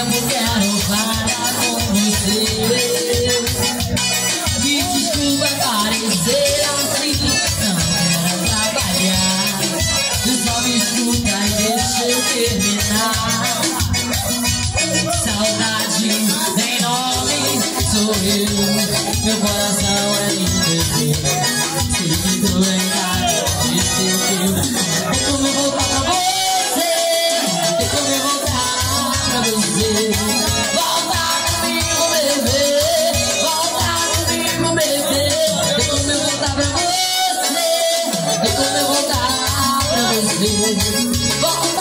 tempo quero falar com você. Me desculpa parecer assim Não quero trabalhar. Só me escuta e deixa terminar. Saudade tem nome, sou eu Meu coração. lightning.